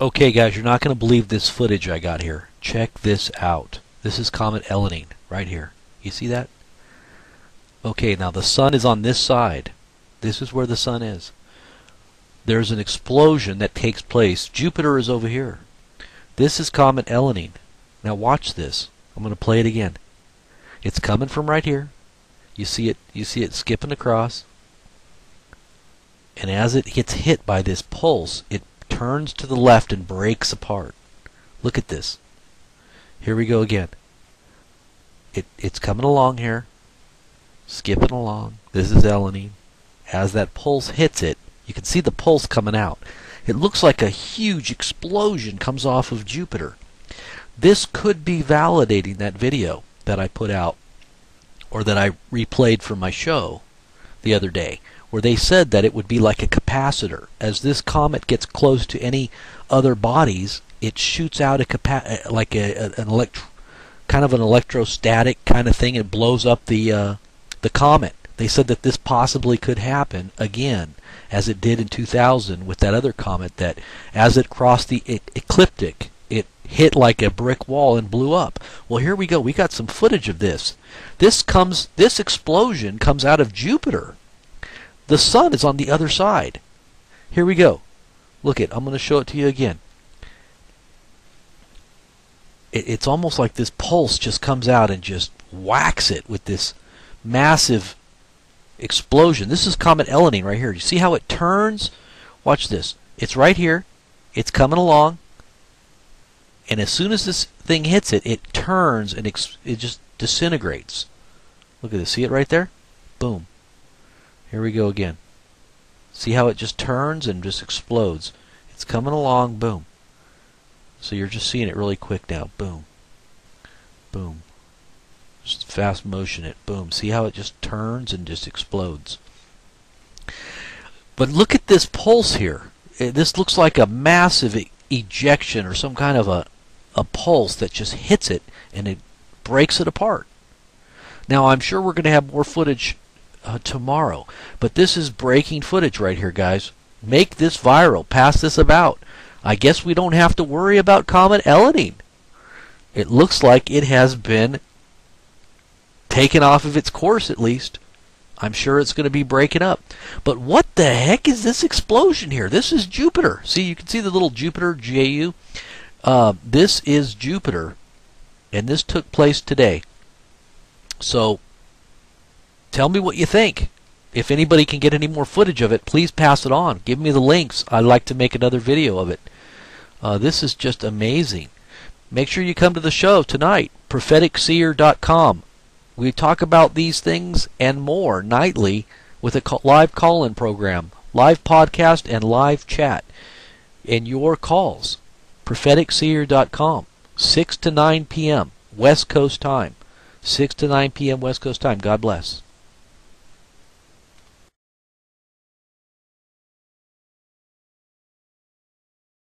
Okay, guys, you're not going to believe this footage I got here. Check this out. This is Comet Elenin right here. You see that? Okay, now the sun is on this side. This is where the sun is. There's an explosion that takes place. Jupiter is over here. This is Comet Elenin. Now watch this. I'm going to play it again. It's coming from right here. You see it you see it skipping across. And as it gets hit by this pulse, it turns to the left and breaks apart. Look at this. Here we go again. It, it's coming along here, skipping along. This is Elenin. As that pulse hits it, you can see the pulse coming out. It looks like a huge explosion comes off of Jupiter. This could be validating that video that I put out or that I replayed from my show the other day where they said that it would be like a capacitor. As this comet gets close to any other bodies, it shoots out a capa- uh, like a, an elect kind of an electrostatic kind of thing. It blows up the uh, the comet. They said that this possibly could happen again, as it did in 2000 with that other comet. That as it crossed the e- ecliptic, it hit like a brick wall and blew up. Well, here we go. We got some footage of this. This comes. This explosion comes out of Jupiter. The sun is on the other side. Here we go. Look it. I'm going to show it to you again. It, it's almost like this pulse just comes out and just whacks it with this massive explosion. This is Comet Elenin right here. You see how it turns? Watch this. It's right here. It's coming along. And as soon as this thing hits it, it turns and it just disintegrates. Look at this. See it right there? Boom. Here we go again. See how it just turns and just explodes. It's coming along, boom. So you're just seeing it really quick now. Boom. Boom. Just fast motion it. Boom. See how it just turns and just explodes. But look at this pulse here. Eh, this looks like a massive ejection or some kind of a, a pulse that just hits it and it breaks it apart. Now I'm sure we're going to have more footage uh, tomorrow. But this is breaking footage right here, guys. Make this viral. Pass this about. I guess we don't have to worry about Comet Elenin. It looks like it has been taken off of its course, at least. I'm sure it's going to be breaking up. But what the heck is this explosion here? This is Jupiter. See, you can see the little Jupiter JU. Uh, this is Jupiter, and this took place today. So tell me what you think. If anybody can get any more footage of it, please pass it on. Give me the links. I'd like to make another video of it. Uh, this is just amazing. Make sure you come to the show tonight, propheticseer.com. We talk about these things and more nightly with a live call in program, live podcast, and live chat. And your calls, propheticseer.com, 6 to 9 p.m. West Coast time. 6 to 9 p.m. West Coast time. God bless.